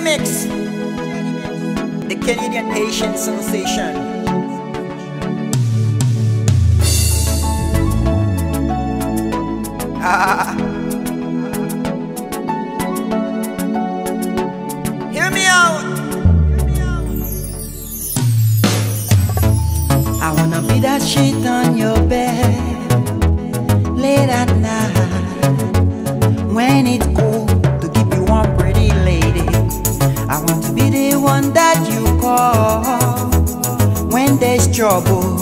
Mix, the Canadian Asian sensation. Ah. Hear me out. I wanna be that shit on your bed late at night when it's cold one that you call when there's trouble.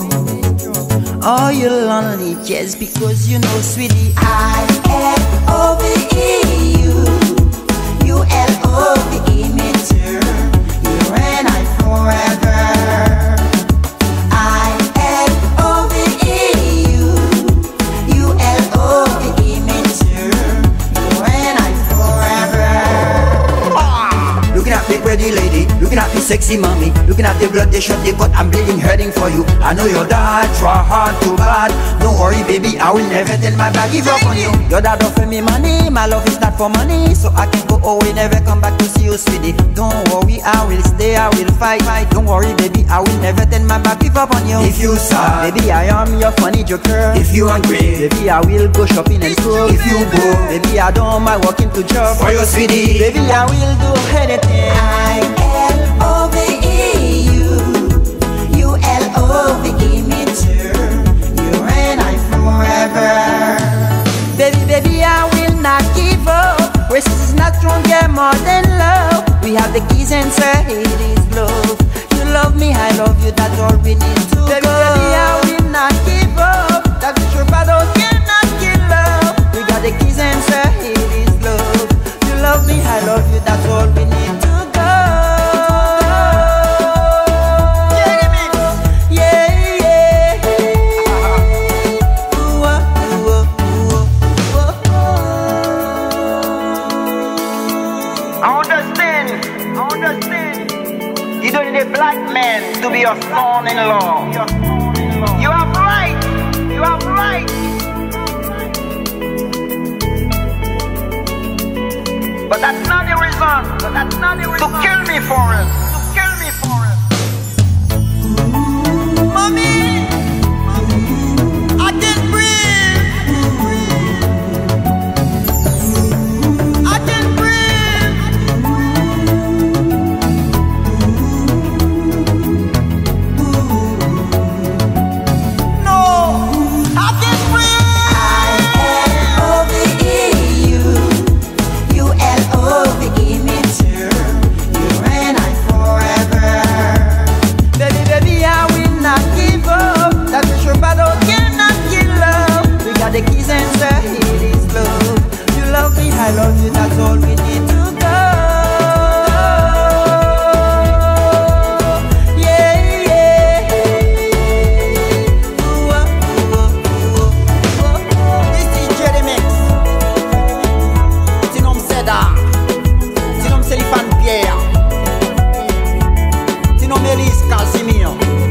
Oh, you're lonely just because you know, sweetie. I L O V sexy mommy, looking at the blood they shot the cut, I'm bleeding, hurting for you. I know your dad try hard to bad. Don't worry, baby, I will never tell my back give up on you. Your dad offer me money, my love is not for money, so I can go away, never come back to see you, sweetie. Don't worry, I will stay, I will fight. fight. Don't worry, baby, I will never tell my back give up on you. If you sad, Baby, I am your funny joker. if you hungry, Baby, I will go shopping and school. If you broke, Baby, I don't mind walking to job. for your sweetie, Baby, I will do anything. I L more than love. We have the keys and say it is love. You love me, I love you. That's all we need to baby, go. You don't a black man to be your son-in-law. You have right, you have right. But that's not the reason, but that's not the reason to kill me for it, opinion